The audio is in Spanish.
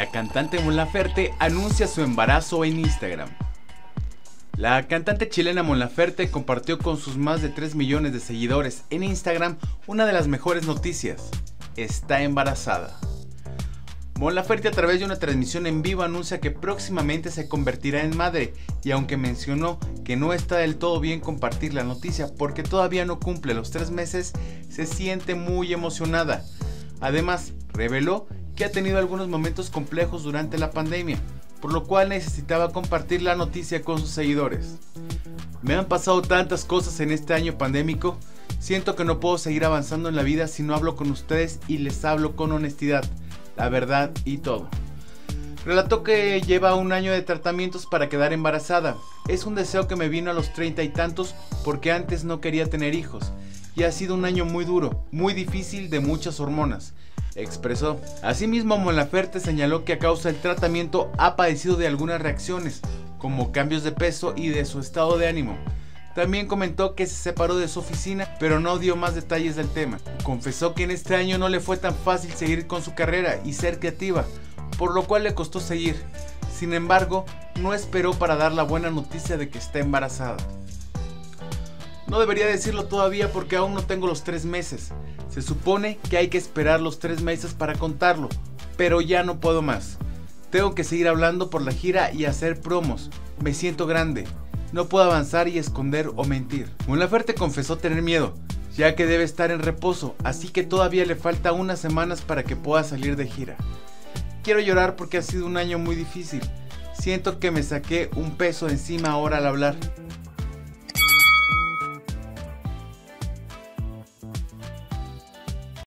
La cantante Mon Laferte anuncia su embarazo en Instagram. La cantante chilena Mon Laferte compartió con sus más de 3 millones de seguidores en Instagram una de las mejores noticias. Está embarazada. Mon Laferte a través de una transmisión en vivo anuncia que próximamente se convertirá en madre y aunque mencionó que no está del todo bien compartir la noticia porque todavía no cumple los 3 meses, se siente muy emocionada. Además, reveló que ha tenido algunos momentos complejos durante la pandemia, por lo cual necesitaba compartir la noticia con sus seguidores. Me han pasado tantas cosas en este año pandémico, siento que no puedo seguir avanzando en la vida si no hablo con ustedes y les hablo con honestidad, la verdad y todo. Relató que lleva un año de tratamientos para quedar embarazada. Es un deseo que me vino a los treinta y tantos porque antes no quería tener hijos. Y ha sido un año muy duro, muy difícil de muchas hormonas expresó. Asimismo, Molaferte señaló que a causa del tratamiento ha padecido de algunas reacciones, como cambios de peso y de su estado de ánimo. También comentó que se separó de su oficina, pero no dio más detalles del tema. Confesó que en este año no le fue tan fácil seguir con su carrera y ser creativa, por lo cual le costó seguir. Sin embargo, no esperó para dar la buena noticia de que está embarazada. No debería decirlo todavía porque aún no tengo los tres meses. Se supone que hay que esperar los tres meses para contarlo, pero ya no puedo más. Tengo que seguir hablando por la gira y hacer promos. Me siento grande. No puedo avanzar y esconder o mentir. Laferte confesó tener miedo, ya que debe estar en reposo, así que todavía le falta unas semanas para que pueda salir de gira. Quiero llorar porque ha sido un año muy difícil. Siento que me saqué un peso encima ahora al hablar.